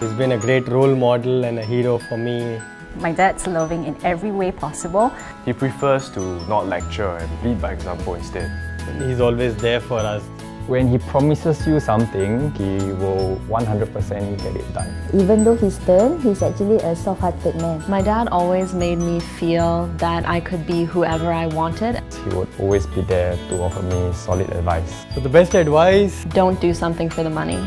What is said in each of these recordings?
He's been a great role model and a hero for me. My dad's loving in every way possible. He prefers to not lecture and lead by example instead. He's always there for us. When he promises you something, he will 100% get it done. Even though he's stern, he's actually a soft-hearted man. My dad always made me feel that I could be whoever I wanted. He would always be there to offer me solid advice. So the best advice Don't do something for the money.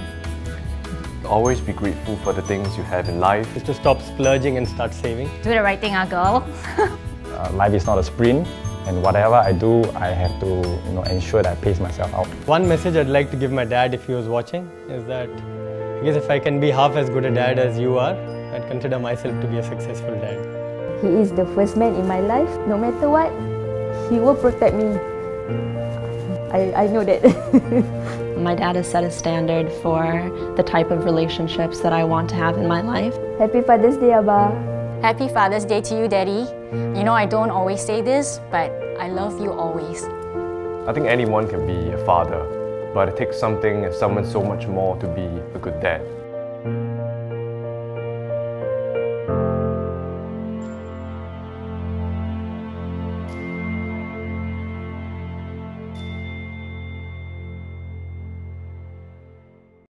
Always be grateful for the things you have in life. is to stop splurging and start saving. Do the right thing, our girl. Uh, life is not a sprint, and whatever I do, I have to you know, ensure that I pace myself out. One message I'd like to give my dad if he was watching is that I guess if I can be half as good a dad as you are, I'd consider myself to be a successful dad. He is the first man in my life. No matter what, he will protect me. I, I know that. My dad has set a standard for the type of relationships that I want to have in my life. Happy Father's Day, Abba. Happy Father's Day to you, Daddy. You know I don't always say this, but I love you always. I think anyone can be a father, but it takes something and someone so much more to be a good dad.